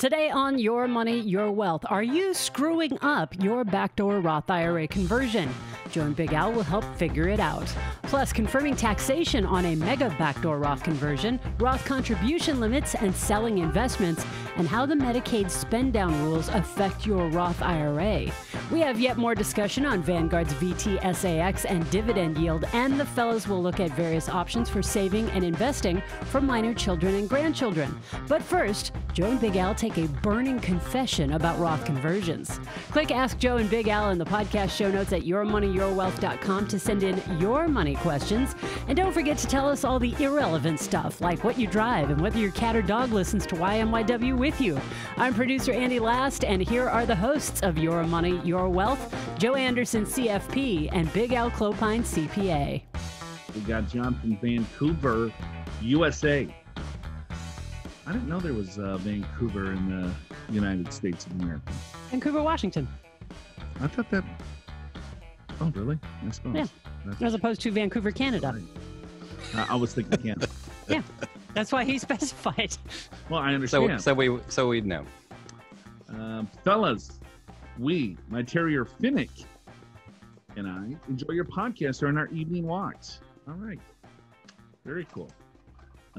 Today on Your Money, Your Wealth, are you screwing up your backdoor Roth IRA conversion? Joe and Big Al will help figure it out. Plus, confirming taxation on a mega backdoor Roth conversion, Roth contribution limits, and selling investments, and how the Medicaid spend down rules affect your Roth IRA. We have yet more discussion on Vanguard's VTSAX and dividend yield, and the fellows will look at various options for saving and investing for minor children and grandchildren. But first, Joe and Big Al take a burning confession about Roth conversions. Click Ask Joe and Big Al in the podcast show notes at yourmoneyyourwealth.com to send in your money questions. And don't forget to tell us all the irrelevant stuff, like what you drive and whether your cat or dog listens to YMYW with you. I'm producer Andy Last, and here are the hosts of Your Money, Your Wealth, Joe Anderson, CFP, and Big Al Clopine, CPA. We got John from Vancouver, USA. I didn't know there was uh, Vancouver in the United States of America. Vancouver, Washington. I thought that. Oh, really? I suppose. Yeah. That's- As opposed to Vancouver, Canada. I I was thinking Canada. Yeah, that's why he specified. Well, I understand. so we, so we know. Um, fellas, we, my terrier Finnick, and I enjoy your podcast during our evening walks. All right. Very cool.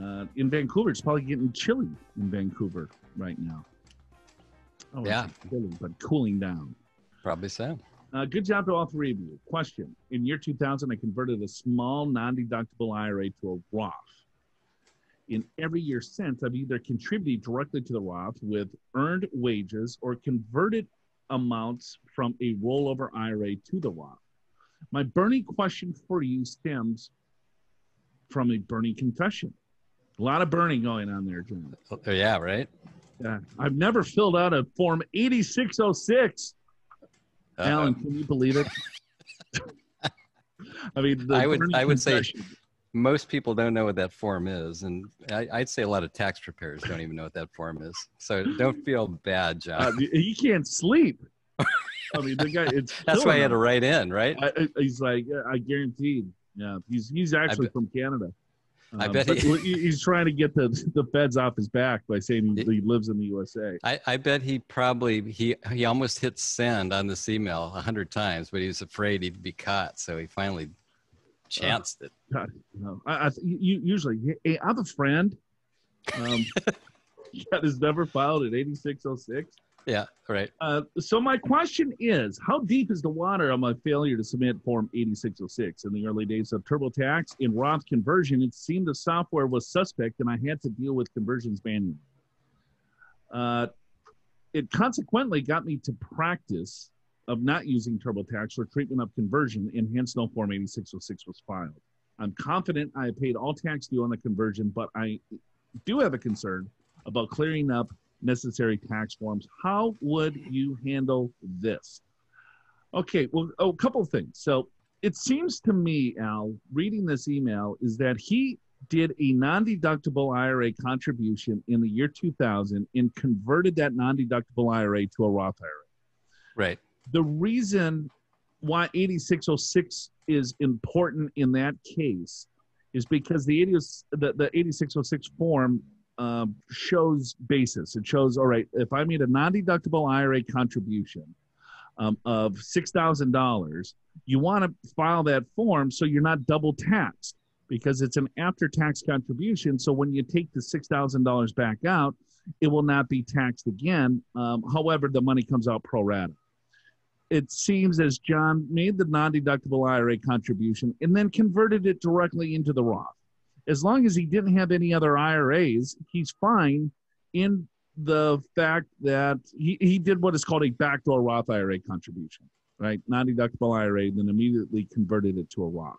Uh, in Vancouver, it's probably getting chilly in Vancouver right now. Oh, Yeah. chilly, but cooling down. Probably so. Uh, good job to all three of you. Question In year 2000, I converted a small non deductible IRA to a Roth. In every year since, I've either contributed directly to the Roth with earned wages or converted amounts from a rollover IRA to the Roth. My burning question for you stems from a burning confession. A lot of burning going on there, John. Oh, yeah, right. Uh, I've never filled out a Form 8606. Uh, Alan, can you believe it? I mean, the I would- I would say- most people don't know what that form is, and I, I'd say a lot of tax preparers don't even know what that form is. So don't feel bad, John. uh, he can't sleep. I mean, the guy. It's That's why I had to write in, right? I, he's like, yeah, I guaranteed. Yeah, he's he's actually from Canada. I Um, bet he- he- he's trying to get the the feds off his back by saying he, he lives in the USA. I, I bet he probably he he almost hit send on this email a hundred times, but he was afraid he'd be caught, so he finally chanced it. God, you know, I, I you, usually, hey, I have a friend. Um, that has never filed an 8606. Yeah, right. Uh, so my question is, how deep is the water on my failure to submit Form 8606 in the early days of TurboTax in Roth conversion? It seemed the software was suspect, and I had to deal with conversions manually. Uh, it consequently got me to practice of not using TurboTax for treatment of conversion, and hence no Form 8606 was filed. I'm confident I paid all tax due on the conversion, but I do have a concern about clearing up necessary tax forms. How would you handle this? Okay, well, oh, a couple of things. So it seems to me, Al, reading this email, is that he did a non deductible IRA contribution in the year 2000 and converted that non deductible IRA to a Roth IRA. Right. The reason why 8606 is important in that case is because the, 80, the, the 8606 form um, shows basis. It shows, all right, if I made a non deductible IRA contribution um, of $6,000, you want to file that form so you're not double taxed because it's an after tax contribution. So when you take the $6,000 back out, it will not be taxed again. Um, however, the money comes out pro rata. It seems as John made the non deductible IRA contribution and then converted it directly into the Roth as long as he didn't have any other IRAs, he's fine in the fact that he, he did what is called a backdoor Roth IRA contribution, right? Non deductible IRA, then immediately converted it to a Roth.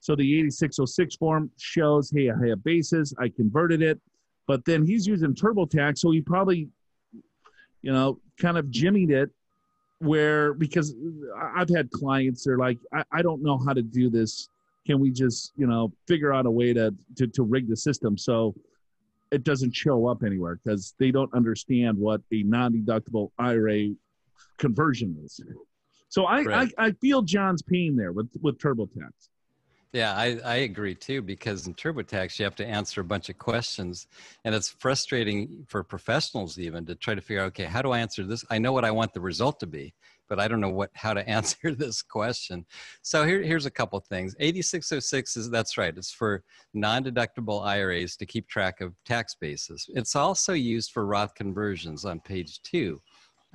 So the 8606 form shows, hey, I have basis, I converted it, but then he's using TurboTax, so he probably, you know, kind of jimmied it where because I've had clients, they're like, I, I don't know how to do this can we just you know figure out a way to to, to rig the system so it doesn't show up anywhere because they don't understand what a non-deductible ira conversion is so i Right. I, I feel john's pain there with with turbotax Yeah, I, I agree too, because in TurboTax, you have to answer a bunch of questions. And it's frustrating for professionals even to try to figure out, okay, how do I answer this? I know what I want the result to be, but I don't know what how to answer this question. So here, here's a couple things. 8606 is, that's right, it's for non-deductible IRAs to keep track of tax bases. It's also used for Roth conversions on page two.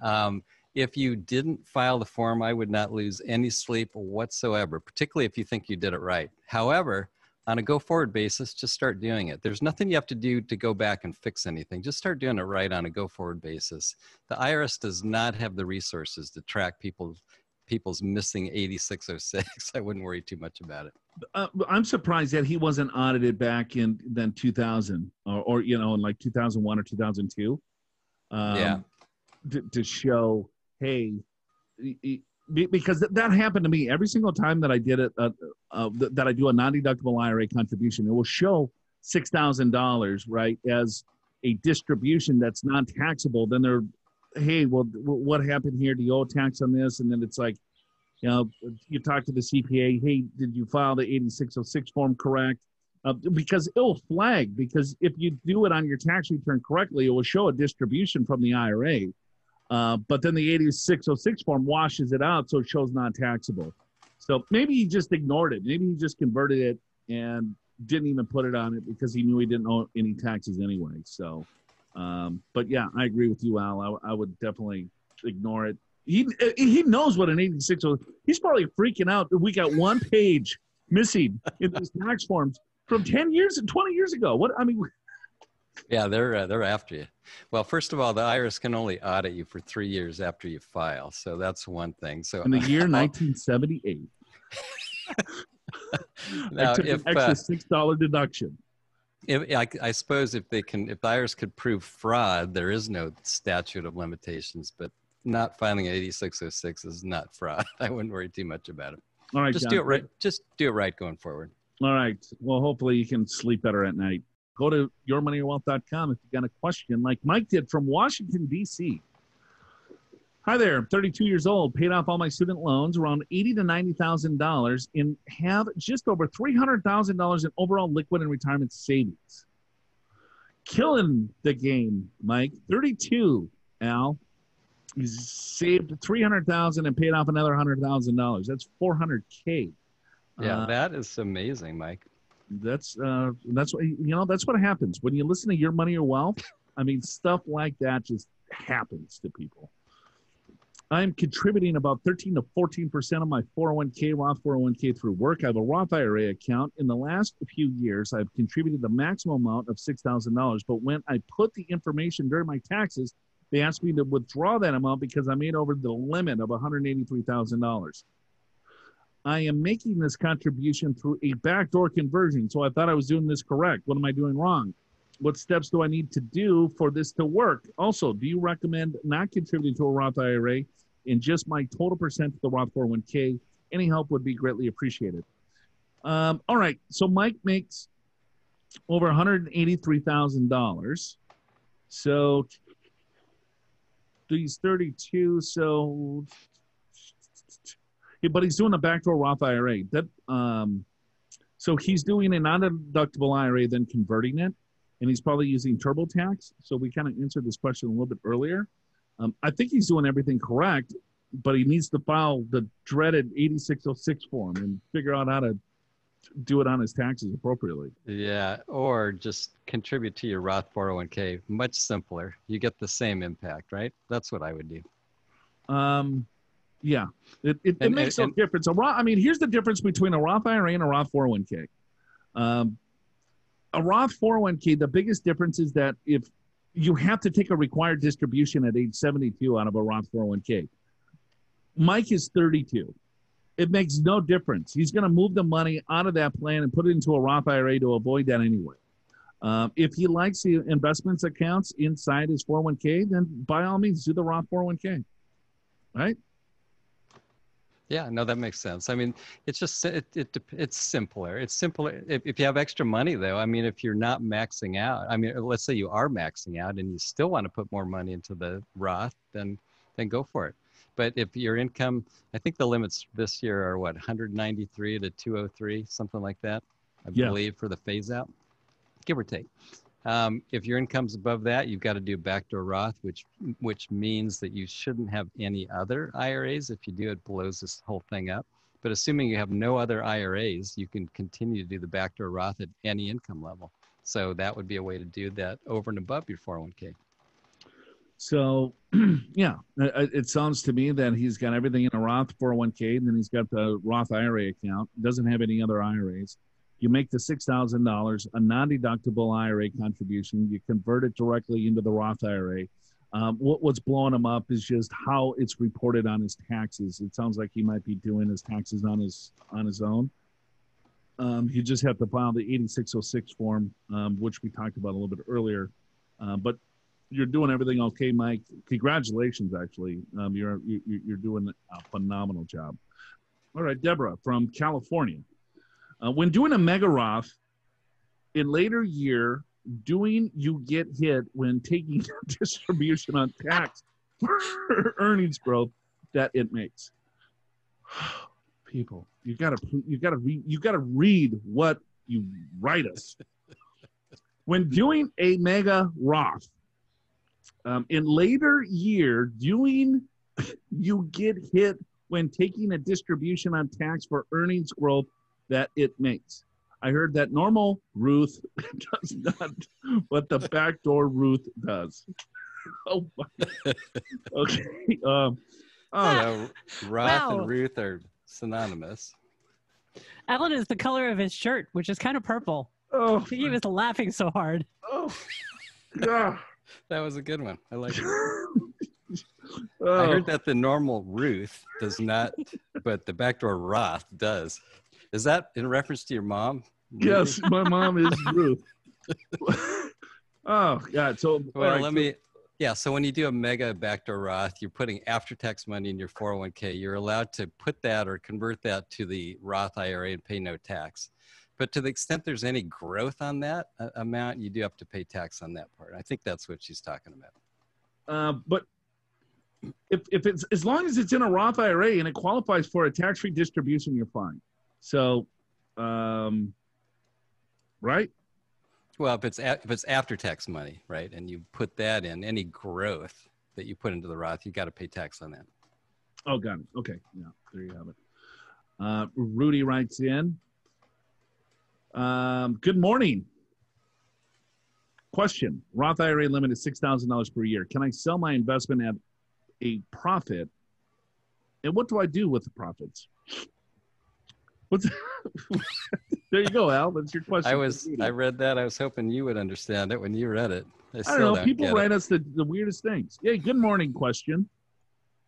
Um, if you didn't file the form, I would not lose any sleep whatsoever, particularly if you think you did it right. However, on a go forward basis, just start doing it. There's nothing you have to do to go back and fix anything. Just start doing it right on a go forward basis. The IRS does not have the resources to track people people's missing 8606. I wouldn't worry too much about it. Uh, I'm surprised that he wasn't audited back in then 2000 or, or you know in like 2001 or 2002. Um, Yeah. To, to show, hey, because that happened to me every single time that I did it. Uh, uh, that I do a non-deductible IRA contribution, it will show six thousand dollars right as a distribution that's non-taxable. Then they're, hey, well, what happened here? Do you owe tax on this? And then it's like you know, you talk to the CPA, hey, did you file the 8606 form correct? Uh, because it'll flag, because if you do it on your tax return correctly, it will show a distribution from the IRA. Uh, but then the 8606 form washes it out, so it shows non taxable. So maybe he just ignored it. Maybe he just converted it and didn't even put it on it because he knew he didn't owe any taxes anyway. So, um, but yeah, I agree with you, Al. I, I would definitely ignore it he he knows what an 86 was. He's probably freaking out that we got one page missing in these tax forms from 10 years and 20 years ago. What I mean, Yeah, they're uh, they're after you. Well, first of all, the IRS can only audit you for three years after you file, so that's one thing. So in the year 1978, now, I took if, an extra uh, six dollar deduction. if I, I suppose if they can, if the IRS could prove fraud, there is no statute of limitations. But not filing an 8606 is not fraud. I wouldn't worry too much about it. All right, Just John. do it right. Just do it right going forward. All right. Well, hopefully you can sleep better at night. Go to yourmoneyyourwealth.com if you got a question, like Mike did from Washington, D.C. Hi there, I'm 32 years old, paid off all my student loans, around eighty to ninety thousand dollars, and have just over three hundred thousand dollars in overall liquid and retirement savings. Killing the game, Mike. 32, Al. He's saved three hundred thousand and paid off another hundred thousand dollars. That's four hundred k. Yeah, Uh, that is amazing, Mike. That's uh that's what you know that's what happens. When you listen to your money or wealth i mean stuff like that just happens to people. I'm contributing about 13 to 14 percent of my 401k roth 401k through work. I have a roth ira account. In the last few years i've contributed the maximum amount of $6000 but when i put the information during my taxes they asked me to withdraw that amount because i made over the limit of $183000 I am making this contribution through a backdoor conversion. So I thought I was doing this correct. What am I doing wrong? What steps do I need to do for this to work? Also, do you recommend not contributing to a Roth IRA and just my total percent to the Roth 401k? Any help would be greatly appreciated. Um, all right. So Mike makes over $183,000. So he's 32. So yeah, but he's doing a backdoor Roth IRA. That um, so he's doing a non-deductible IRA, then converting it, and he's probably using TurboTax. So we kind of answered this question a little bit earlier. Um, I think he's doing everything correct, but he needs to file the dreaded 8606 form and figure out how to do it on his taxes appropriately. Yeah, or just contribute to your Roth 401k. Much simpler. You get the same impact, right? That's what I would do. Um, yeah, it, it, it makes and- no difference. A Roth, I mean, here's the difference between a Roth IRA and a Roth 401k. Um, a Roth 401k, the biggest difference is that if you have to take a required distribution at age 72 out of a Roth 401k, Mike is 32. It makes no difference. He's going to move the money out of that plan and put it into a Roth IRA to avoid that anyway. Um, if he likes the investments accounts inside his 401k, then by all means do the Roth 401k. Right? Yeah, no, that makes sense. I mean, it's just it, it it's simpler. It's simpler if, if you have extra money though. I mean, if you're not maxing out, I mean, let's say you are maxing out and you still want to put more money into the Roth, then then go for it. But if your income, I think the limits this year are what 193 to 203, something like that, I Yeah. believe, for the phase out, give or take. Um, if your income's above that, you've got to do backdoor Roth, which which means that you shouldn't have any other IRAs. If you do, it blows this whole thing up. But assuming you have no other IRAs, you can continue to do the backdoor Roth at any income level. So that would be a way to do that over and above your 401k. So, yeah, it, sounds to me that he's got everything in a Roth 401k, and then he's got the Roth IRA account. Doesn't have any other IRAs. You make the six thousand dollars a non-deductible IRA contribution. You convert it directly into the Roth IRA. Um, what, what's blowing him up is just how it's reported on his taxes. It sounds like he might be doing his taxes on his on his own. Um, you just have to file the 8606 form, um, which we talked about a little bit earlier. Uh, but you're doing everything okay, Mike. Congratulations, actually. Um, you're you, you're doing a phenomenal job. All right, Deborah from California. Uh, when doing a mega Roth in later year, doing you get hit when taking distribution on tax for earnings growth that it makes. People, you gotta you gotta read you gotta read what you write us. when doing a mega Roth, um, in later year, doing you get hit when taking a distribution on tax for earnings growth that it makes. I heard that normal Ruth does not what the backdoor Ruth does. Oh, my. okay. Um, oh, So Roth Wow. and Ruth are synonymous. Alan is the color of his shirt, which is kind of purple. oh, He was laughing so hard. oh, God. That was a good one. I like it. I Oh, heard that the normal Ruth does not, but the backdoor Roth does. Is that in reference to your mom? Ruby? yes, my mom is Ruth. oh, God. So, Well, right, let so- me. Yeah. So when you do a mega backdoor Roth, you're putting after-tax money in your 401k. You're allowed to put that or convert that to the Roth IRA and pay no tax. But to the extent there's any growth on that uh, amount, you do have to pay tax on that part. I think that's what she's talking about. Uh, but if, if it's as long as it's in a Roth IRA and it qualifies for a tax-free distribution, you're fine. So, um, right? Well, if it's a, if it's after-tax money, right, and you put that in, any growth that you put into the Roth, you got to pay tax on that. Oh, got it. Okay, yeah, there you have it. Uh, Rudy writes in. Um, good morning. Question: Roth IRA limit is six thousand dollars per year. Can I sell my investment at a profit? And what do I do with the profits? What's there? You go, Al. That's your question. I was. I read that. I was hoping you would understand it when you read it. I, I don't know. People get it. write us the, the weirdest things. Yeah, good morning question.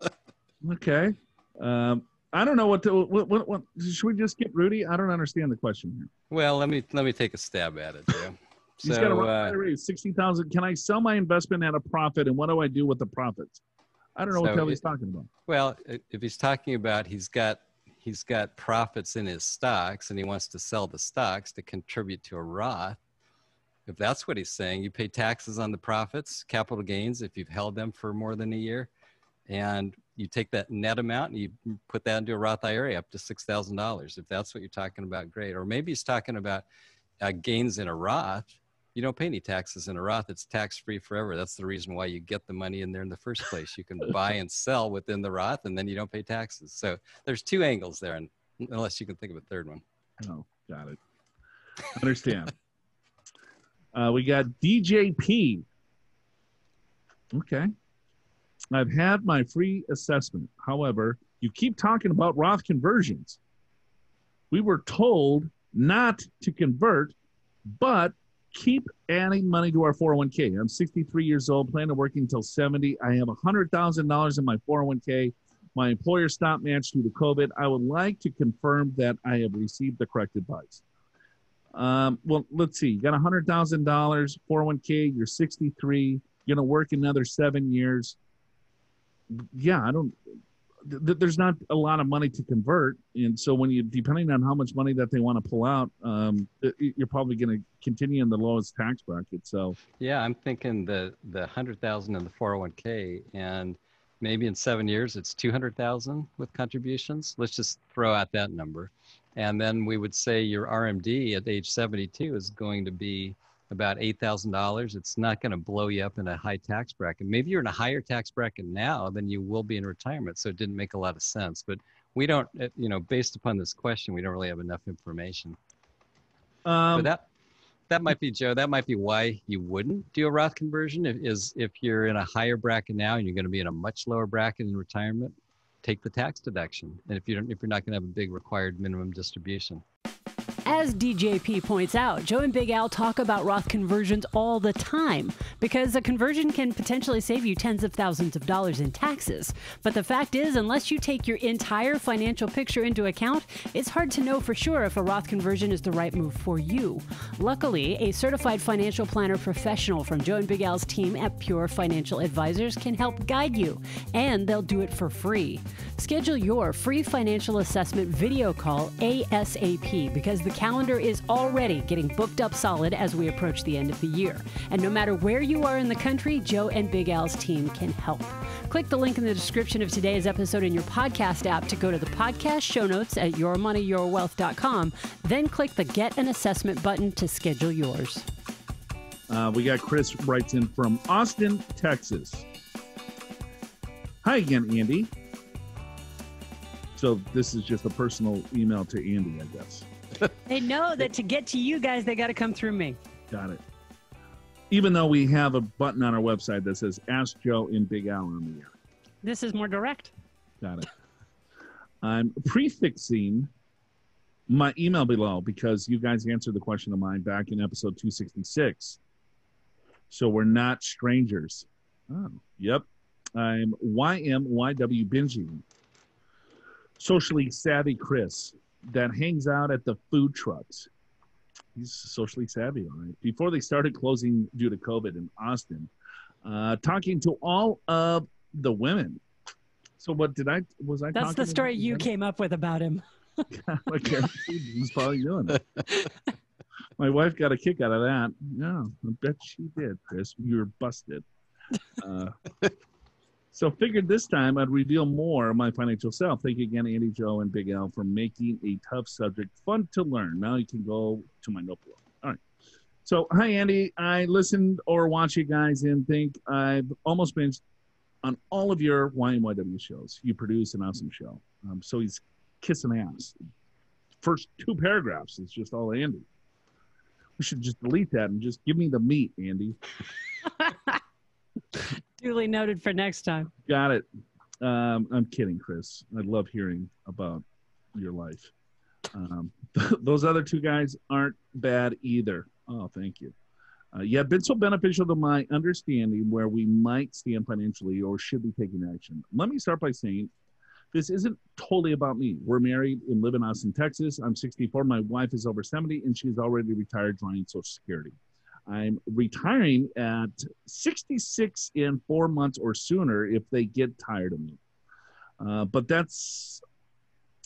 okay. Um, I don't know what to, what, what, what, should we just skip Rudy? I don't understand the question here. Well, let me let me take a stab at it. Joe. He's got a So, uh, IRA, 60,000. Can I sell my investment at a profit and what do I do with the profits? I don't know what So the hell he's talking about. well, if he's talking about he's got he's got profits in his stocks and he wants to sell the stocks to contribute to a Roth. If that's what he's saying, you pay taxes on the profits, capital gains if you've held them for more than a year, and you take that net amount and you put that into a Roth IRA up to six thousand dollars. If that's what you're talking about, great. Or maybe he's talking about uh, gains in a Roth. You don't pay any taxes in a Roth. It's tax free forever. That's the reason why you get the money in there in the first place. You can buy and sell within the Roth, and then you don't pay taxes. So there's two angles there, and unless you can think of a third one. Oh, got it. Understand. uh, we got DJP. Okay. I've had my free assessment. However, you keep talking about Roth conversions. We were told not to convert, but keep adding money to our 401k. I'm 63 years old, plan to work until 70. I have $100,000 in my 401k. My employer stopped match due to COVID. I would like to confirm that I have received the correct advice. Um, well, let's see. You got $100,000, 401k, you're 63, you're going to work another seven years. Yeah, I don't, th- th- there's not a lot of money to convert. And so when you, depending on how much money that they want to pull out, um, it- you're probably going to continue in the lowest tax bracket. So, Yeah, I'm thinking the the hundred thousand in the 401k, and maybe in seven years it's 200,000 with contributions. Let's just throw out that number. And then we would say your RMD at age 72 is going to be about $8,000. It's not going to blow you up in a high tax bracket. Maybe you're in a higher tax bracket now than you will be in retirement. So it didn't make a lot of sense. But we don't, uh, you know, based upon this question, we don't really have enough information. Um, but that, that might be Joe. That might be why you wouldn't do a Roth conversion. If, is if you're in a higher bracket now and you're going to be in a much lower bracket in retirement, take the tax deduction. And if you don't, if you're not going to have a big required minimum distribution. As DJP points out, Joe and Big Al talk about Roth conversions all the time because a conversion can potentially save you tens of thousands of dollars in taxes. But the fact is, unless you take your entire financial picture into account, it's hard to know for sure if a Roth conversion is the right move for you. Luckily, a certified financial planner professional from Joe and Big Al's team at Pure Financial Advisors can help guide you, and they'll do it for free. Schedule your free financial assessment video call ASAP because the calendar is already getting booked up solid as we approach the end of the year. And no matter where you are in the country, Joe and Big Al's team can help. Click the link in the description of today's episode in your podcast app to go to the podcast show notes at yourmoneyyourwealth.com. Then click the Get an Assessment button to schedule yours. Uh, we got Chris writes in from Austin, Texas. Hi again, Andy. So this is just a personal email to Andy, I guess. They know that to get to you guys, they got to come through me. Got it. Even though we have a button on our website that says Ask Joe in Big Al on the air. This is more direct. Got it. I'm prefixing my email below because you guys answered the question of mine back in episode 266. So we're not strangers. Oh, yep. I'm YMYW binging. Socially savvy Chris that hangs out at the food trucks. He's socially savvy, all right. Before they started closing due to COVID in Austin, uh, talking to all of the women. So what did I was I? That's the story you women? came up with about him. okay, he's probably doing it. My wife got a kick out of that. Yeah, I bet she did, Chris. You were busted. Uh, so figured this time I'd reveal more of my financial self. Thank you again, Andy, Joe, and Big Al for making a tough subject fun to learn. Now you can go to my notebook. All right. So, hi, Andy. I listened or watched you guys and think I've almost been on all of your YMYW shows. You produce an awesome show. Um, so he's kissing ass. First two paragraphs is just all Andy. We should just delete that and just give me the meat, Andy. Duly noted for next time. Got it. Um, I'm kidding, Chris. I love hearing about your life. Um, those other two guys aren't bad either. Oh, thank you. Uh, you have been so beneficial to my understanding where we might stand financially or should be taking action. Let me start by saying this isn't totally about me. We're married and live in Austin, Texas. I'm 64. My wife is over 70, and she's already retired drawing Social Security. I'm retiring at 66 in four months or sooner if they get tired of me. Uh, but that's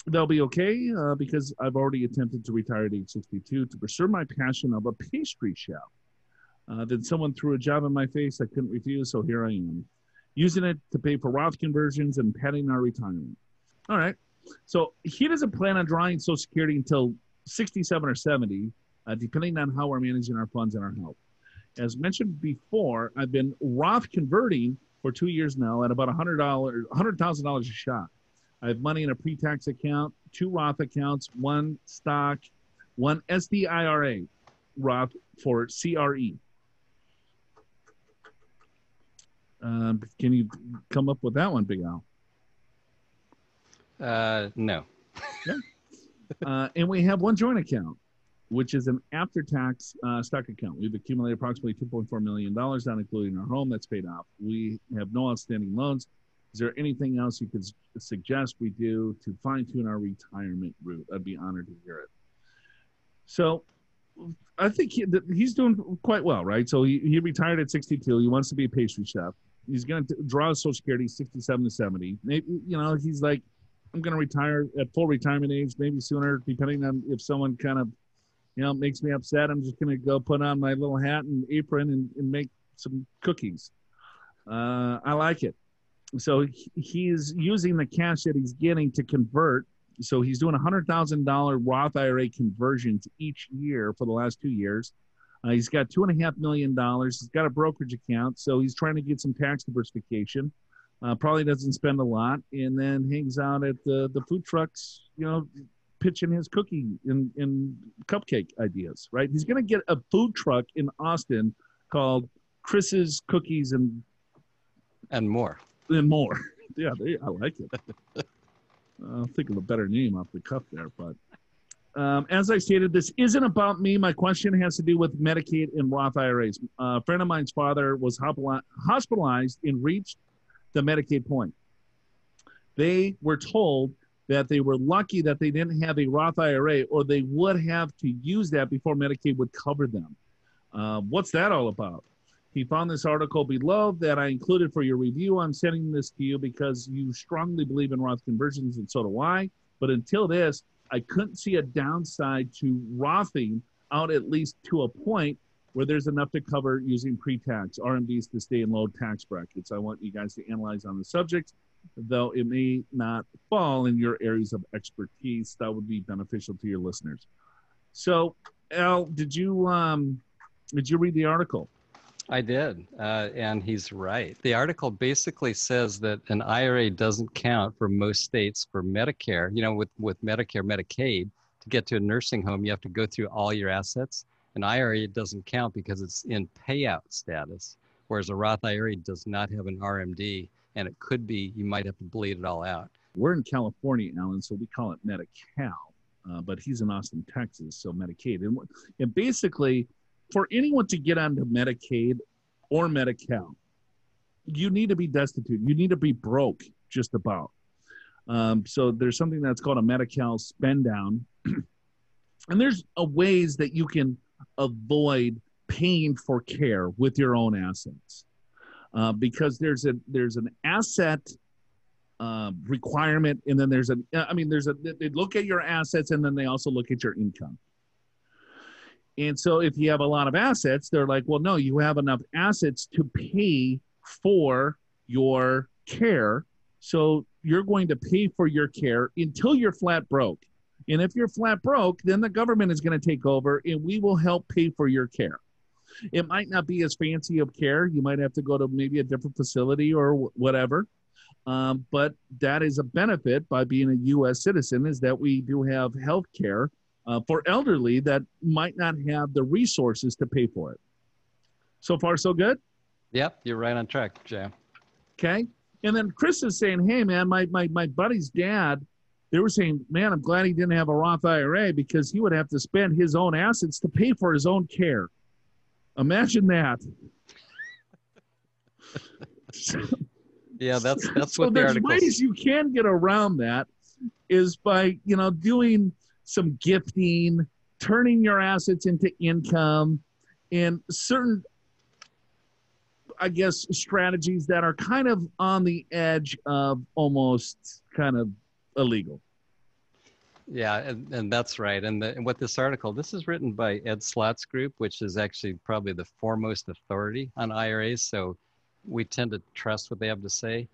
they'll be okay uh, because I've already attempted to retire at age 62 to pursue my passion of a pastry chef. Uh, then someone threw a job in my face I couldn't refuse, so here I am, using it to pay for Roth conversions and padding our retirement. All right. So he doesn't plan on drawing Social Security until 67 or 70 uh, depending on how we're managing our funds and our health. As mentioned before, I've been Roth converting for two years now at about $100, $100,000 a shot. I have money in a pre-tax account, two Roth accounts, one stock, one SDIRA Roth for CRE. Um, can you come up with that one, Big Al? Uh, no. yeah. Uh, and we have one joint account which is an after-tax uh, stock account. We've accumulated approximately $2.4 million, not including our home that's paid off. We have no outstanding loans. Is there anything else you could suggest we do to fine-tune our retirement route? I'd be honored to hear it. So I think he, he's doing quite well, right? So he, he retired at 62. He wants to be a pastry chef. He's going to draw Social Security 67 to 70. Maybe, you know, he's like, I'm going to retire at full retirement age, maybe sooner, depending on if someone kind of you know, it makes me upset. I'm just going to go put on my little hat and apron and, and make some cookies. Uh, I like it. so he's using the cash that he's getting to convert. So he's doing hundred thousand dollar Roth IRA conversions each year for the last two years. Uh, he's got two and a half million dollars. He's got a brokerage account, so he's trying to get some tax diversification. Uh, probably doesn't spend a lot, and then hangs out at the the food trucks. You know, pitching his cookie in, and cupcake ideas. Right? He's going to get a food truck in Austin called Chris's Cookies and and more. and more. Yeah, they, I like it. I'll think of a better name off the cuff there, but um, as I stated, this isn't about me. My question has to do with Medicaid and Roth IRAs. Uh, a friend of mine's father was hospitalized and reached the Medicaid point. They were told that they were lucky that they didn't have a Roth IRA, or they would have to use that before Medicaid would cover them. Uh, what's that all about? He found this article below that I included for your review. I'm sending this to you because you strongly believe in Roth conversions, and so do I. But until this, I couldn't see a downside to Rothing out at least to a point where there's enough to cover using pre-tax RMDs to stay in low tax brackets. I want you guys to analyze on the subject, though it may not fall in your areas of expertise. That would be beneficial to your listeners. So, Al, did you um, did you read the article? I did, uh, and he's right. The article basically says that an IRA doesn't count for most states for Medicare. You know, with, with Medicare, Medicaid, to get to a nursing home, you have to go through all your assets. An IRA doesn't count because it's in payout status, whereas a Roth IRA does not have an RMD, and it could be you might have to bleed it all out. We're in California, Alan, so we call it Medi-Cal, uh, but he's in Austin, Texas, so Medicaid. And, and basically, for anyone to get onto Medicaid or Medi-Cal, you need to be destitute. You need to be broke, just about. Um, so there's something that's called a Medi-Cal spend down, and there's a ways that you can avoid paying for care with your own assets, uh, because there's a there's an asset uh, requirement, and then there's a I mean there's a they look at your assets, and then they also look at your income. And so if you have a lot of assets, they're like, well, no, you have enough assets to pay for your care. So you're going to pay for your care until you're flat broke. And if you're flat broke, then the government is going to take over and we will help pay for your care. It might not be as fancy of care. You might have to go to maybe a different facility or wh- whatever. Um, but that is a benefit by being a U.S. citizen is that we do have health care uh, for elderly that might not have the resources to pay for it. So far, so good. Yep, you're right on track, Jay. Okay. And then Chris is saying, hey, man, my, my, my buddy's dad, they were saying, man, I'm glad he didn't have a Roth IRA because he would have to spend his own assets to pay for his own care. Imagine that. Yeah, that's that's so what the there's article. ways you can get around that is by, you know, doing some gifting, turning your assets into income, and certain, I guess, strategies that are kind of on the edge of almost kind of illegal. Yeah, and, and that's right. And, the, and what this article, this is written by Ed Slott's group, which is actually probably the foremost authority on IRAs. So we tend to trust what they have to say.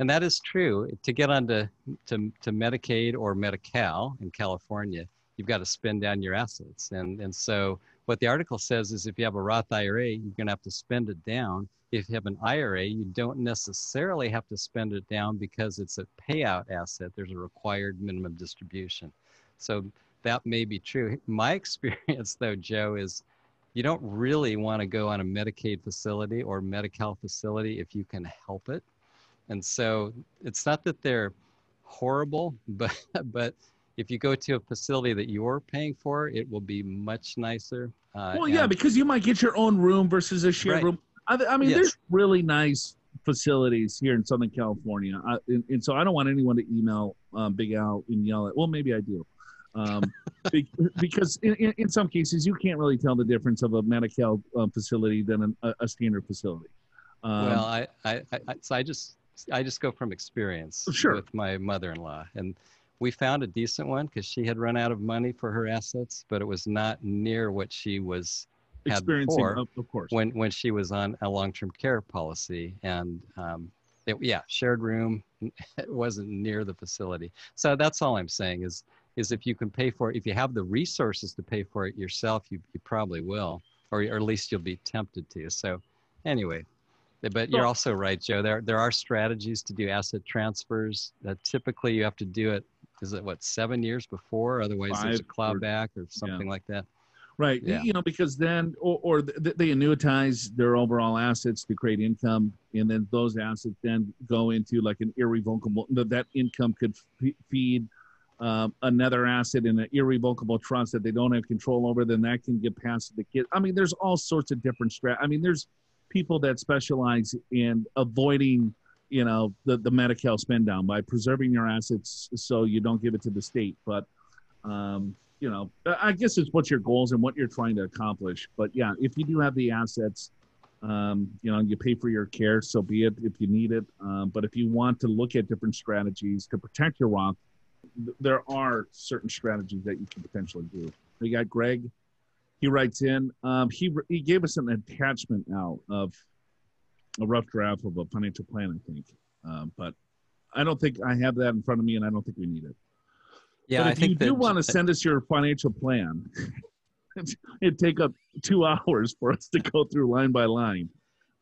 And that is true. To get onto to, to Medicaid or Medi-Cal in California, you've got to spend down your assets. And, and so what the article says is if you have a Roth IRA, you're going to have to spend it down. If you have an IRA, you don't necessarily have to spend it down because it's a payout asset. There's a required minimum distribution. So that may be true. My experience, though, Joe, is you don't really want to go on a Medicaid facility or Medi-Cal facility if you can help it. And so it's not that they're horrible, but but if you go to a facility that you're paying for, it will be much nicer. Uh, Well, yeah, because you might get your own room versus a shared Right. room. I, I mean, Yes. there's really nice facilities here in Southern California, I, and, and so I don't want anyone to email um, Big Al and yell at. Well, maybe I do, um, because in, in, in some cases you can't really tell the difference of a Medi-Cal um, facility than an, a, a standard facility. Um, well, I, I, I, I- so I just, I just go from experience Sure. with my mother-in-law, and we found a decent one because she had run out of money for her assets, but it was not near what she was had experiencing, before of, of course. when when she was on a long-term care policy, and um, It, yeah, shared room. It wasn't near the facility. So that's all I'm saying is is if you can pay for it, if you have the resources to pay for it yourself, you, you probably will, or, or at least you'll be tempted to. So anyway, but you're also right, Joe. There there are strategies to do asset transfers. That typically you have to do it. Is it what seven years before? Otherwise, Five there's a or- clawback or something like that. Right. Yeah. You know, because then, or, or th- they annuitize their overall assets to create income, and then those assets then go into like an irrevocable. That that income could f- feed um, another asset in an irrevocable trust that they don't have control over. Then that can get passed to the kid. I mean, there's all sorts of different strat. I mean, there's people that specialize in avoiding, you know, the the Medi-Cal spend down by preserving your assets so you don't give it to the state, but. Um, you know, I guess it's what your goals and what you're trying to accomplish. But yeah, if you do have the assets, um, you know, you pay for your care, so be it if you need it. Um, but if you want to look at different strategies to protect your Roth, th- there are certain strategies that you can potentially do. We got Greg. He writes in. Um, he he gave us an attachment now of a rough draft of a financial plan, I think. Um, but I don't think I have that in front of me, and I don't think we need it. Yeah, but I if think you do that- want to send us your financial plan, it'd take up two hours for us to go through line by line.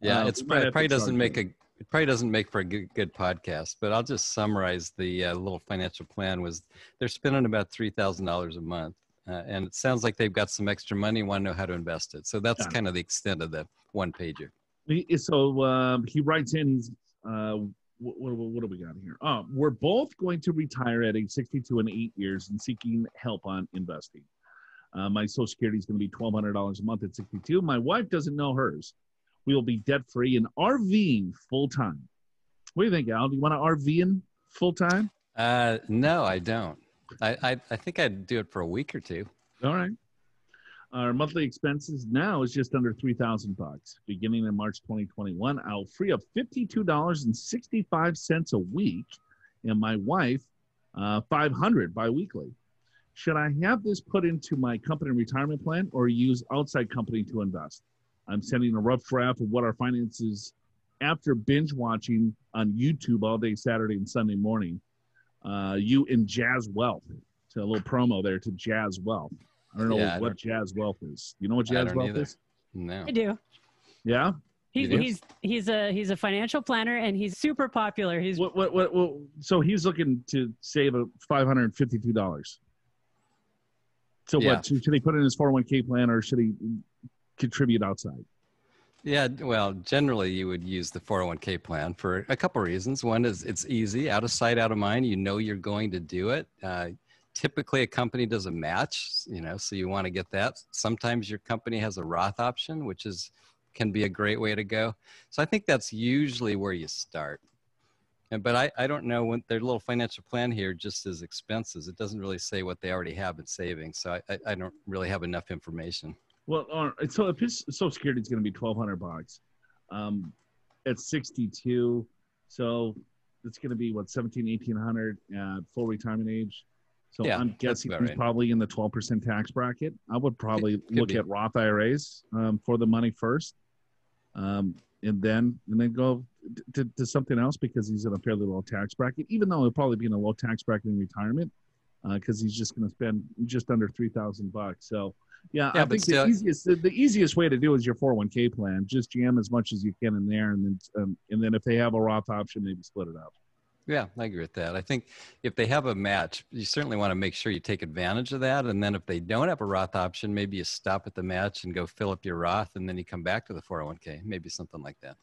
Yeah, Uh, it's probably, it probably doesn't make you. a it probably doesn't make for a good, good podcast. But I'll just summarize the uh, little financial plan. Was they're spending about three thousand dollars a month, uh, and it sounds like they've got some extra money, want to know how to invest it. So that's Yeah. kind of the extent of the one pager. He- So um, he writes in. He's uh, what, what, what do we got here? Oh, we're both going to retire at age 62 and eight years and seeking help on investing. Uh, my Social Security is going to be twelve hundred dollars a month at 62. My wife doesn't know hers. We will be debt free and RVing full time. What do you think, Al? Do you want to RV in full time? Uh, no, I don't. I, I I think I'd do it for a week or two. All right. Our monthly expenses now is just under three thousand bucks. Beginning in March 2021, I'll free up fifty-two dollars and sixty-five cents a week, and my wife, uh, five hundred biweekly. Should I have this put into my company retirement plan or use outside company to invest? I'm sending a rough draft of what our finances after binge watching on YouTube all day Saturday and Sunday morning. Uh, you in Jazz Wealth. So a little promo there to Jazz Wealth. I don't know Yeah, I what Jazz Wealth is. You know what Jazz Wealth either. is? No. I do. Yeah. He's he's he's a he's a financial planner and he's super popular. He's What, what, what, what, so he's looking to save a five hundred and fifty-two dollars. So Yeah. what should should he put in his four hundred one k plan or should he contribute outside? Yeah, well, generally you would use the 401k plan for a couple reasons. One is it's easy, out of sight, out of mind. You know you're going to do it. Uh, typically, a company does a match, you know, so you want to get that. Sometimes your company has a Roth option, which is can be a great way to go. So I think that's usually where you start. And, but I, I don't know when their little financial plan here just as expenses. It doesn't really say what they already have in savings. So I, I, I don't really have enough information. Well, right, so if his Social Security is going to be twelve hundred bucks, um, at sixty-two, so it's going to be what 17, 1800 at full retirement age. So Yeah, I'm guessing he's right. probably in the twelve percent tax bracket. I would probably could look be. at Roth IRAs um, for the money first, um, and then and then go to, to something else because he's in a fairly low tax bracket. Even though he'll probably be in a low tax bracket in retirement, because he's just going to spend just under three thousand bucks. So. Yeah, Yeah, I think still- the easiest the, the easiest way to do is your 401k plan. Just jam as much as you can in there, and then um, and then if they have a Roth option, maybe split it up. Yeah, I agree with that. I think if they have a match, you certainly want to make sure you take advantage of that. And then if they don't have a Roth option, maybe you stop at the match and go fill up your Roth and then you come back to the 401k, maybe something like that.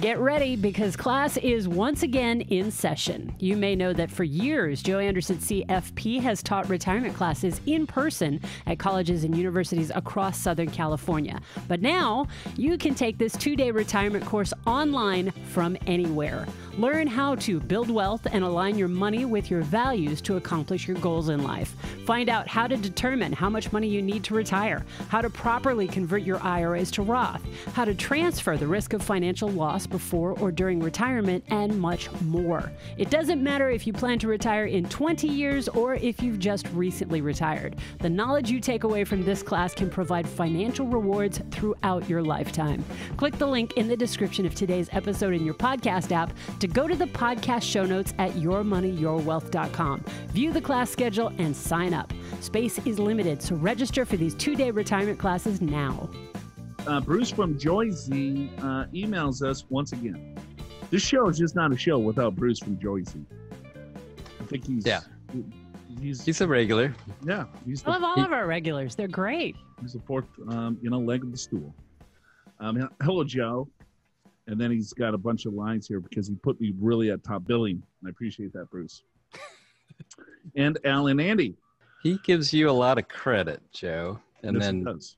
Get ready because class is once again in session. You may know that for years, Joe Anderson CFP has taught retirement classes in person at colleges and universities across Southern California. But now you can take this two day retirement course online from anywhere. Learn how to build wealth and align your money with your values to accomplish your goals in life. Find out how to determine how much money you need to retire, how to properly convert your IRAs to Roth, how to transfer the risk of financial loss before or during retirement, and much more. It doesn't matter if you plan to retire in 20 years or if you've just recently retired. The knowledge you take away from this class can provide financial rewards throughout your lifetime. Click the link in the description of today's episode in your podcast app to go to the podcast show notes at yourmoneyyourwealth.com. View the class schedule and sign up. Space is limited, so register for these two day retirement classes now. Uh, Bruce from Joyzy uh, emails us once again. This show is just not a show without Bruce from Joyzy. I think he's Yeah. He's, He's a regular. yeah. He's I the, love all of our regulars. They're great. he's the fourth um, you know leg of the stool. Um, hello Joe, and then he's got a bunch of lines here because he put me really at top billing. I appreciate that, Bruce. and Alan Andy. He gives you a lot of credit, Joe. And Yes, he then, does.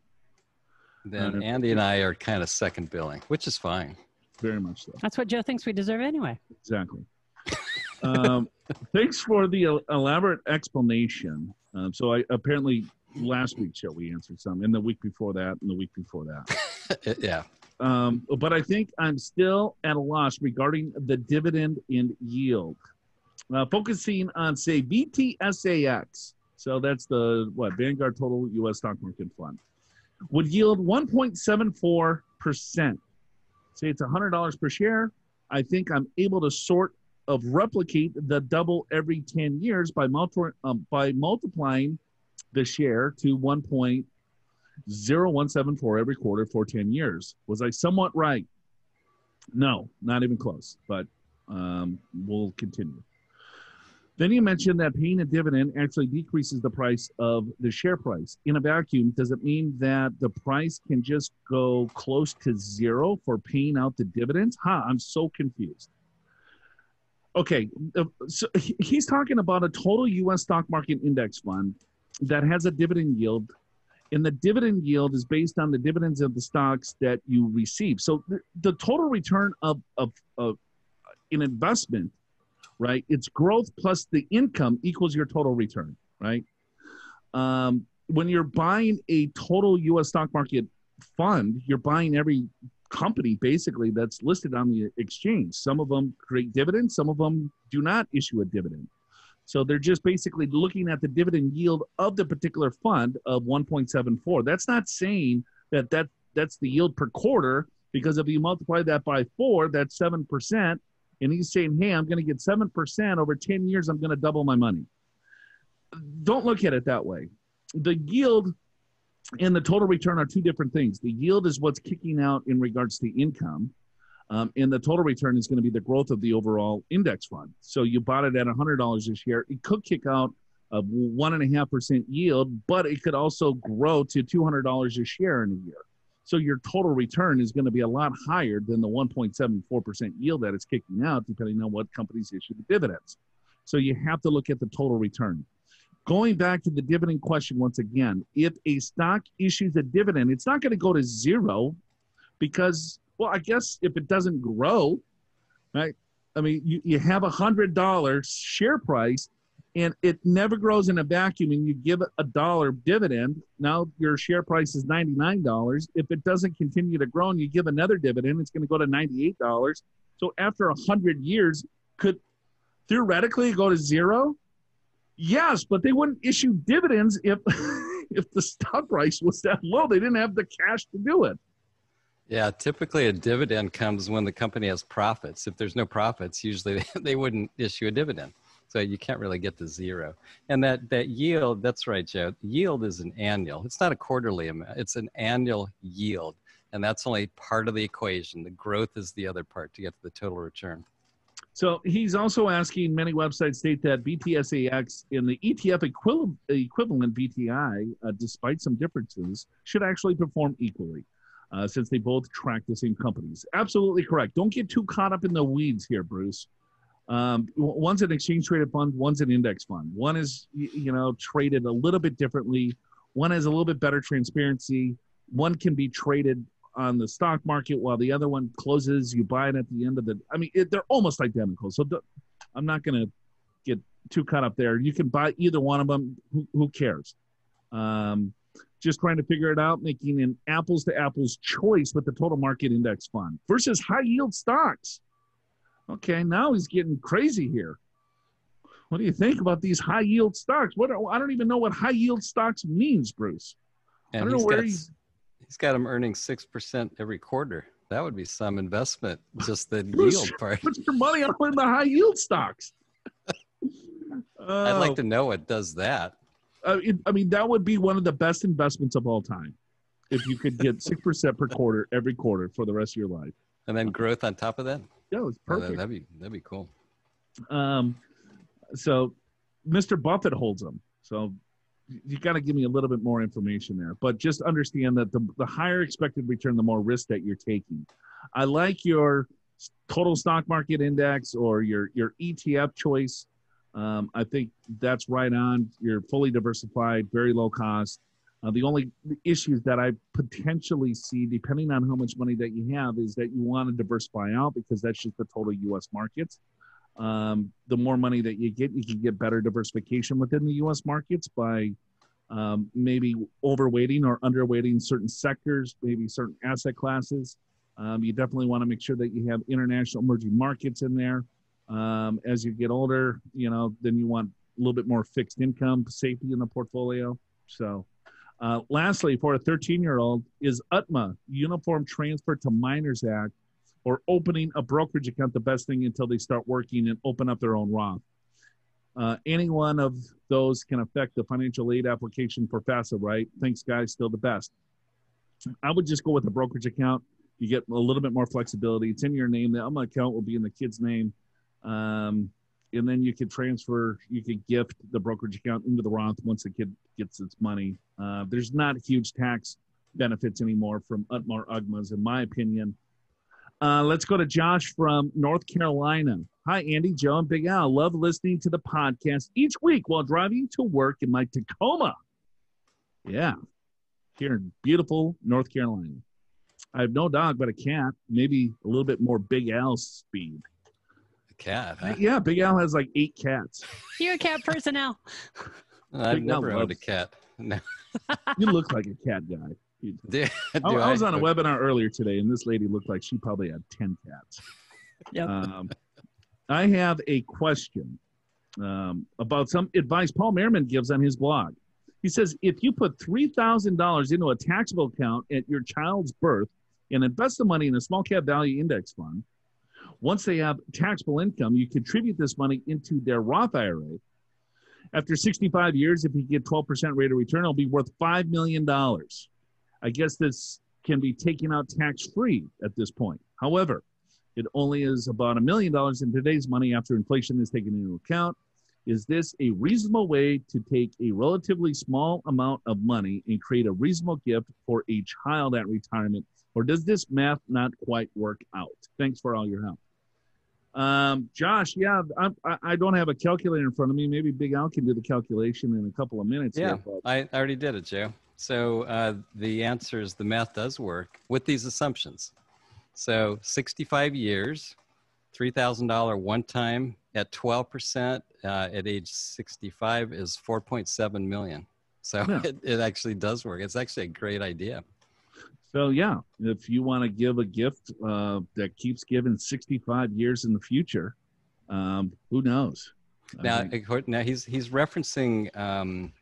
Then Uh, Andy and I are kind of second billing, which is fine. very much so. That's what Joe thinks we deserve anyway. Exactly. um, thanks for the elaborate explanation. Um, so I apparently last week's show we answered some, and the week before that, and the week before that. yeah. Um, but I think I'm still at a loss regarding the dividend and yield. Uh, focusing on say VTSAX, so that's the what Vanguard Total U.S. Stock Market Fund, would yield 1.74 percent. Say it's $100 per share. I think I'm able to sort of replicate the double every 10 years by multi- um, by multiplying the share to 1.0174 every quarter for 10 years. Was I somewhat right? No, not even close, but um, we'll continue. Then you mentioned that paying a dividend actually decreases the price of the share price. In a vacuum, does it mean that the price can just go close to zero for paying out the dividends? Huh, I'm so confused. Okay, uh, so he's talking about a total US stock market index fund that has a dividend yield, and the dividend yield is based on the dividends of the stocks that you receive. So the, the total return of, of, of an investment right? It's growth plus the income equals your total return, right? Um, when you're buying a total U.S. stock market fund, you're buying every company basically that's listed on the exchange. Some of them create dividends, some of them do not issue a dividend. So they're just basically looking at the dividend yield of the particular fund of 1.74. That's not saying that, that that's the yield per quarter because if you multiply that by four, that's seven percent and he's saying, "Hey, I'm going to get 7% over 10 years, I'm going to double my money." Don't look at it that way. The yield and the total return are two different things. The yield is what's kicking out in regards to income, um, and the total return is going to be the growth of the overall index fund. So you bought it at $100 a share, it could kick out a one and a half percent yield, but it could also grow to $200 a share in a year. So your total return is going to be a lot higher than the 1.74% yield that it's kicking out, depending on what companies issue the dividends. So you have to look at the total return. Going back to the dividend question once again, if a stock issues a dividend, it's not going to go to zero because, well, I guess if it doesn't grow, right? I mean, you, you have a hundred dollar share price and it never grows in a vacuum and you give it a dollar dividend now your share price is $99 if it doesn't continue to grow and you give another dividend it's going to go to $98 so after 100 years could theoretically go to zero? Yes but they wouldn't issue dividends if if the stock price was that low. They didn't have the cash to do it. Yeah, typically a dividend comes when the company has profits. If there's no profits, usually they wouldn't issue a dividend. So you can't really get to zero. And that, that yield, that's right, Joe. Yield is an annual. It's not a quarterly amount. It's an annual yield. And that's only part of the equation. The growth is the other part to get to the total return. So he's also asking many websites state that VTSAX in the ETF equivalent, equivalent VTI, uh, despite some differences, should actually perform equally uh, since they both track the same companies. Absolutely correct. Don't get too caught up in the weeds here, Bruce. Um, one's an exchange traded fund, one's an index fund. One is, you know, traded a little bit differently. One has a little bit better transparency. One can be traded on the stock market while the other one closes. You buy it at the end of the. I mean, it, they're almost identical. So I'm not going to get too caught up there. You can buy either one of them. Who, who cares? Um, just trying to figure it out, making an apples to apples choice with the total market index fund versus high yield stocks. Okay, now he's getting crazy here. What do you think about these high yield stocks? What I don't even know what high yield stocks means, Bruce. And I don't know where got, he's. he's got them earning 6% every quarter. That would be some investment, just the Bruce, yield part. Put your money on the high yield stocks. I'd like to know what does that. Uh, it, I mean, that would be one of the best investments of all time if you could get six percent per quarter every quarter for the rest of your life. And then growth on top of that? Yeah, it's Oh, that- perfect. that'd be that'd be cool. Um, so Mr. Buffett holds them. So you got to give me a little bit more information there. But just understand that the, the higher expected return, the more risk that you're taking. I like your total stock market index or your your ETF choice. Um, I think that's right on. You're fully diversified, very low cost. Uh, the only issues that I potentially see, depending on how much money that you have, is that you want to diversify out because that's just the total U.S. markets. Um, the more money that you get, you can get better diversification within the U.S. markets by um, maybe overweighting or underweighting certain sectors, maybe certain asset classes. Um, you definitely want to make sure that you have international emerging markets in there. Um, as you get older, you know, then you want a little bit more fixed income safety in the portfolio. So, uh, lastly, for a 13 year old, is UTMA, Uniform Transfer to Minors Act, or opening a brokerage account the best thing until they start working and open up their own Roth? Uh, any one of those can affect the financial aid application for FAFSA, right? Thanks, guys. Still the best. I would just go with a brokerage account. You get a little bit more flexibility. It's in your name. The UTMA account will be in the kid's name. Um, and then you could transfer, you could gift the brokerage account into the Roth once the kid gets its money. Uh, there's not huge tax benefits anymore from UTMA or UGMAs, in my opinion. Uh, let's go to Josh from North Carolina. Hi, Andy, Joe, and Big Al. Love listening to the podcast each week while driving to work in my Tacoma. Yeah, here in beautiful North Carolina. I have no dog but a cat, maybe a little bit more Big Al speed. A cat, huh? Yeah, Big Al has like eight cats. You're a cat person now. I've Big Al never owned a cat. No. You look like a cat guy. You- Do, I, do I was on a But- webinar earlier today, and this lady looked like she probably had 10 cats. Yep. Um, I have a question um, about some advice Paul Merriman gives on his blog. He says if you put $3,000 into a taxable account at your child's birth and invest the money in a small cap value index fund, once they have taxable income, you contribute this money into their Roth IRA. After 65 years, if you get 12% rate of return, it'll be worth $5 million. I guess this can be taken out tax free at this point. However, it only is about a million dollars in today's money after inflation is taken into account. Is this a reasonable way to take a relatively small amount of money and create a reasonable gift for a child at retirement? Or does this math not quite work out? Thanks for all your help. Um, Josh, yeah, I, I, I don't have a calculator in front of me. Maybe Big Al can do the calculation in a couple of minutes. Yeah, here, I, I already did it, Joe. So uh, the answer is the math does work with these assumptions. So 65 years, $3,000 one time at 12% uh, at age 65 is 4.7 million. So Yeah. it, it actually does work. It's actually a great idea. So yeah, if you want to give a gift uh, that keeps giving 65 years in the future, um, who knows? Now, now he's he's referencing, um,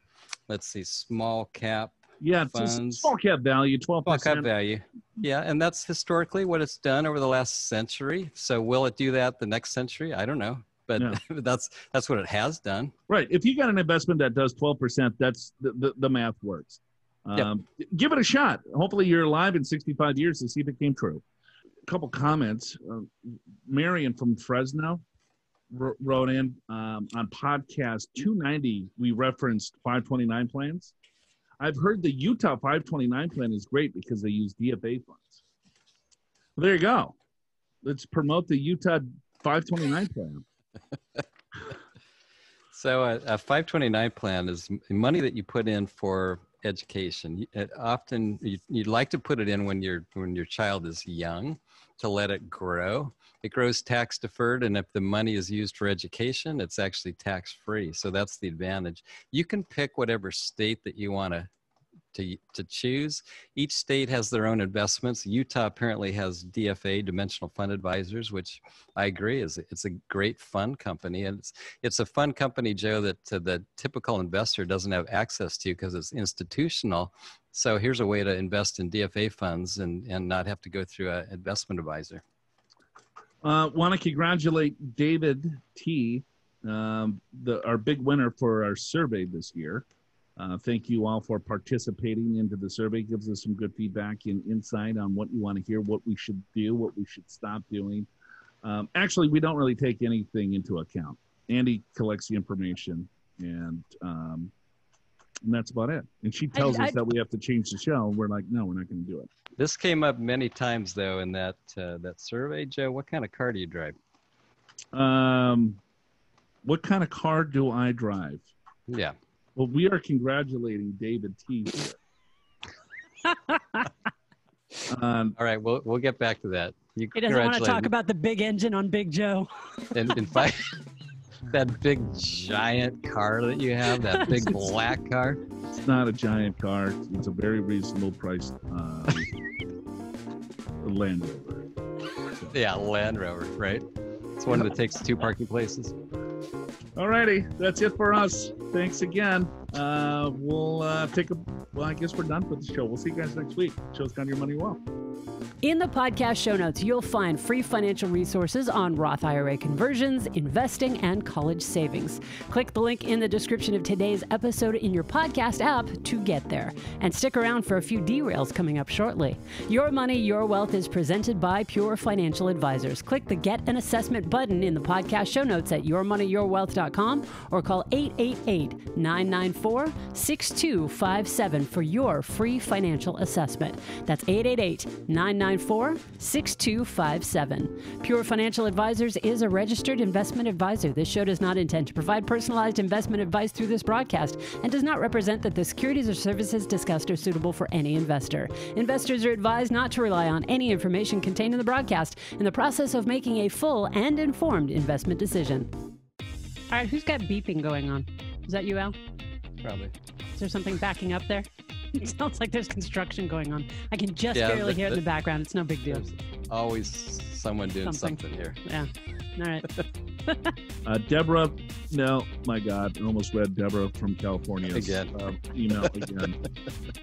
let's see, small cap yeah, funds. small cap value, 12 Small cap value. Yeah, and that's historically what it's done over the last century. So will it do that the next century? I don't know, but Yeah. that's that's what it has done. Right. If you got an investment that does 12 percent, that's the, the, the math works. Yep. Um, Give it a shot. Hopefully, you're alive in 65 years to see if it came true. A couple comments. Uh, Marion from Fresno wrote in um, on podcast 290. We referenced 529 plans. I've heard the Utah 529 plan is great because they use DFA funds. Well, there you go. Let's promote the Utah 529 plan. So a, a 529 plan is money that you put in for education. It eh, often you, you'd like to put it in when your when your child is young to let it grow. It grows tax deferred, and if the money is used for education, it's actually tax free. So that's the advantage. You can pick whatever state that you want to to, to choose. Each state has their own investments. Utah apparently has DFA, Dimensional Fund Advisors, which I agree is it's a great fund company, and it's it's a fund company, Joe, that uh, the typical investor doesn't have access to because it's institutional. So here's a way to invest in DFA funds and and not have to go through an investment advisor. Uh, Want to congratulate David T, um, the, our big winner for our survey this year. Uh, thank you all for participating into the survey. It gives us some good feedback and insight on what you want to hear, what we should do, what we should stop doing. Um, actually, we don't really take anything into account. Andy collects the information, and, um, and that's about it. And she tells I- us that we have to change the show. And we're like, no, we're not going to do it. This came up many times though in that uh, that survey, Joe. What kind of car do you drive? Um, what kind of car do I drive? Yeah. Well, we are congratulating David T. here. um, All right, we'll we'll get back to that. You He doesn't want to talk about the big engine on Big Joe. in, in fact, that big giant car that you have, that big black car. it's not a giant car. It's a very reasonable priced uh, Land Rover. Yeah, Land Rover, right? It's one that takes two parking places. Alrighty, that's it for us. Thanks again. Uh, we'll uh, take a. Well, I guess we're done for the show. We'll see you guys next week. Show's Count Your Money Well. In the podcast show notes, you'll find free financial resources on Roth IRA conversions, investing, and college savings. Click the link in the description of today's episode in your podcast app to get there. And stick around for a few derails coming up shortly. Your Money, Your Wealth is presented by Pure Financial Advisors. Click the Get an Assessment button in the podcast show notes at yourmoneyyourwealth.com or call 888 994 6257 for your free financial assessment. That's 888 994 6257. Pure Financial Advisors is a registered investment advisor. This show does not intend to provide personalized investment advice through this broadcast and does not represent that the securities or services discussed are suitable for any investor. Investors are advised not to rely on any information contained in the broadcast in the process of making a full and informed investment decision. All right, who's got beeping going on? Is that you, Al? Probably. Is there something backing up there? It sounds like there's construction going on. I can just Yeah, barely but hear it in the- the background. It's no big deal. Always someone doing Something. something, here. Yeah. All right. Uh, Deborah, no, my God, I almost read Deborah from California Again. email again.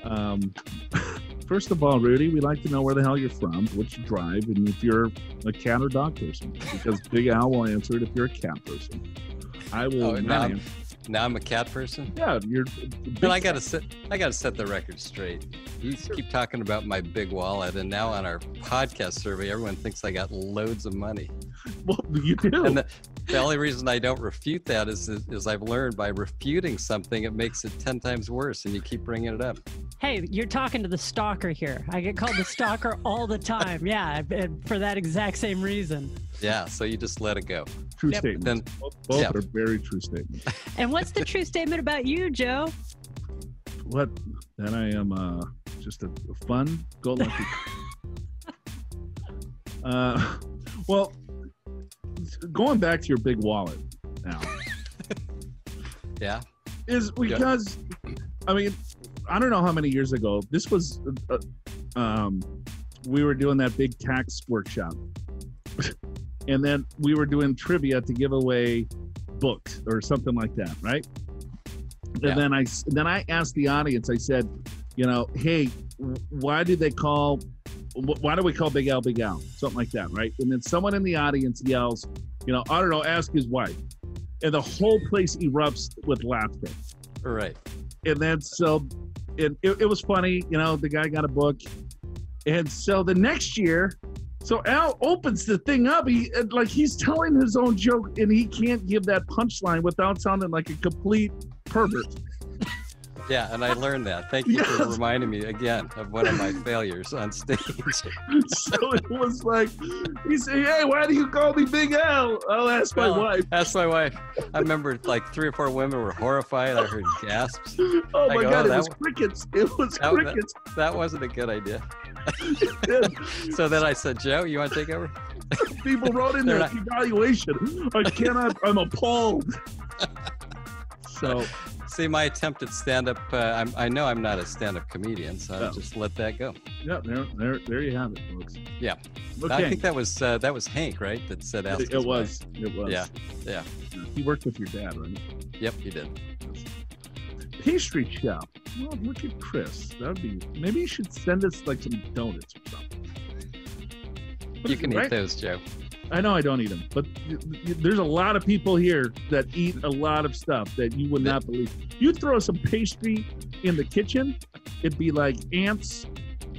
um, first of all, Rudy, we'd like to know where the hell you're from, what you drive, and if you're a cat or dog person. Because Big Al will answer it if you're a cat person. I will Oh, not answer. Now I'm a cat person. Yeah, you're. But I gotta set I gotta set the record straight. You keep talking about my big wallet, and now on our podcast survey, everyone thinks I got loads of money. Well, you do. And the, the only reason I don't refute that is, is is I've learned by refuting something, it makes it ten times worse, and you keep bringing it up. Hey, you're talking to the stalker here. I get called the stalker all the time. Yeah, and for that exact same reason. Yeah, so you just let it go. true Yep. statements. Then both both yeah. are very true statements. And what's the true statement about you, Joe? What? That I am uh, just a, a fun, go lucky. uh, well, going back to your big wallet now yeah, is because, I mean, I don't know how many years ago this was. Uh, um, we were doing that big tax workshop, and then we were doing trivia to give away books or something like that, right? Yeah. And then I then I asked the audience. I said, you know, hey, why do they call? Why do we call Big Al Big Al? Something like that, right? And then someone in the audience yells, you know, I don't know, ask his wife, and the whole place erupts with laughter right. and then so and it, it was funny you know the guy got a book and so the next year so al opens the thing up. He like he's telling his own joke and he can't give that punchline without sounding like a complete pervert Yeah, and I learned that. Thank you for reminding me again of one of my failures on stage. so it was like he said hey why do you call me big al i'll ask my Well, wife That's my wife. I remember like three or four women were horrified. I heard gasps. oh I my go, god "Oh, it that was one- crickets it was that- that- crickets That wasn't a good idea. So then I said, Joe, you want to take over? people wrote in They're their evaluation i cannot i'm appalled so See, my attempt at stand-up. Uh, I'm, know I'm not a stand-up comedian, so. I'll just let that go. Yeah, there, there, there you have it, folks. Yeah. Okay. I think that was uh, that was Hank, right? That said, it, it was. It was. Yeah, yeah. He worked with your dad, right? Yep, he did. Pastry chef. Well, look at Chris. That would be. Maybe you should send us like some donuts or something. What You can eat right? those, Joe. I know I don't eat them, but there's a lot of people here that eat a lot of stuff that you would not believe. You throw some pastry in the kitchen, it'd be like ants,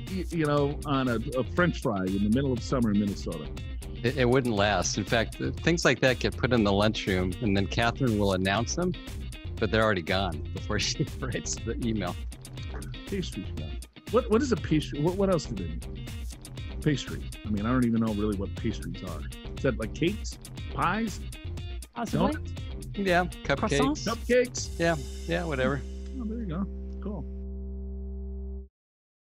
you know, on a, a French fry in the middle of summer in Minnesota. It, it wouldn't last. In fact, things like that get put in the lunchroom, and then Catherine will announce them, but they're already gone before she writes the email. Pastry. What what is a pastry? What what else do they do? pastry? I mean, I don't even know really what pastries are. Is that like cakes, pies, Possibly. donuts? Yeah, cupcakes. Croissants? Cupcakes. Yeah, yeah, whatever. Oh, there you go. Cool.